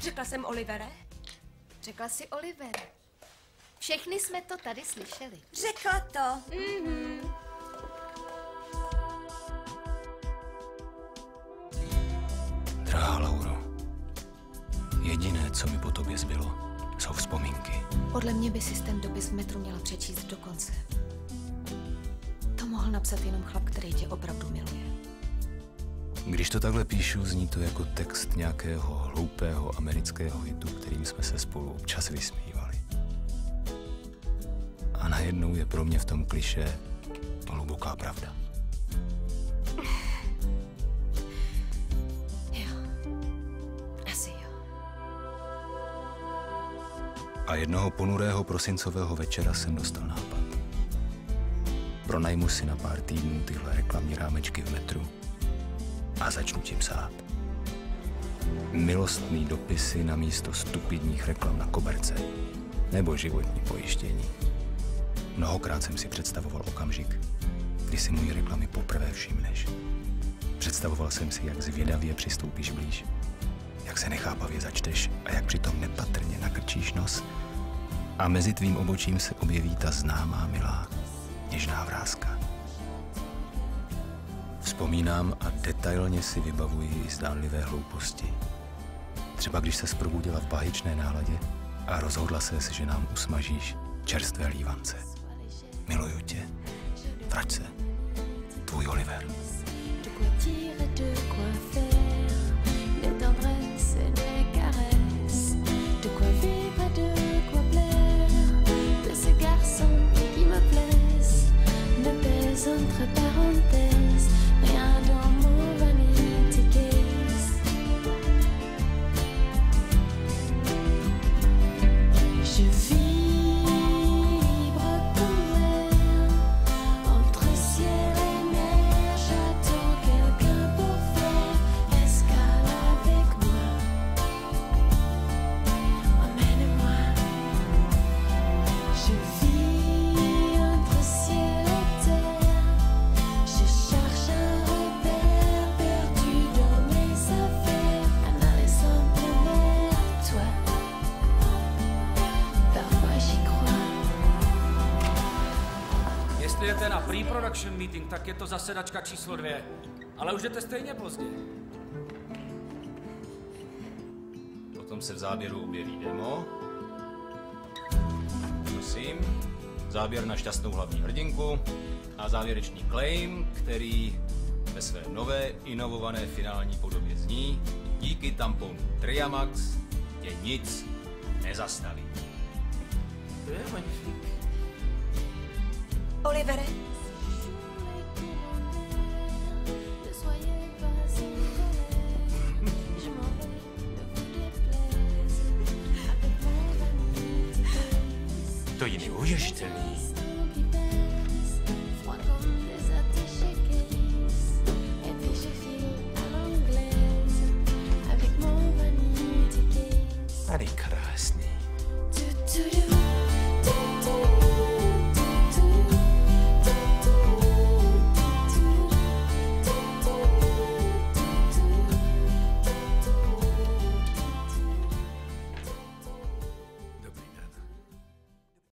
Řekla jsem Olivere? Řekla si Oliver. Všechny jsme to tady slyšeli. Řekla to. Mm-hmm. Drahá Lauro, jediné, co mi po tobě zbylo, jsou vzpomínky. Podle mě by si ten dopis v metru měla přečíst do konce. To mohl napsat jenom chlap, který tě opravdu miluje. Když to takhle píšu, zní to jako text nějakého hloupého amerického hitu, kterým jsme se spolu občas vysmívali. A najednou je pro mě v tom kliše hluboká pravda. Jo. Asi jo. A jednoho ponurého prosincového večera jsem dostal nápad. Pronajmu si na pár týdnů tyhle reklamní rámečky v metru a začnu ti psát. Milostný dopisy na místo stupidních reklam na koberce nebo životní pojištění. Mnohokrát jsem si představoval okamžik, kdy si můj reklamy poprvé všimneš. Představoval jsem si, jak zvědavě přistoupíš blíž, jak se nechápavě začteš a jak přitom nepatrně nakrčíš nos a mezi tvým obočím se objeví ta známá milá, něžná vrázka. Vzpomínám a detailně si vybavuji i zdánlivé hlouposti. Třeba když se probudila v báječné náladě a rozhodla se, že nám usmažíš čerstvé lívance. Miluju tě. Vrať se. Tvůj Oliver. Jestli jdete na pre-production meeting, tak je to zasedačka číslo dvě. Ale už jdete stejně pozdě. Potom se v záběru objeví demo. Prosím. Záběr na šťastnou hlavní hrdinku a závěrečný claim, který ve své nové inovované finální podobě zní Díky tamponu Triamax tě nic nezastaví. To je magnifik. Case, To je neuvěřitelný.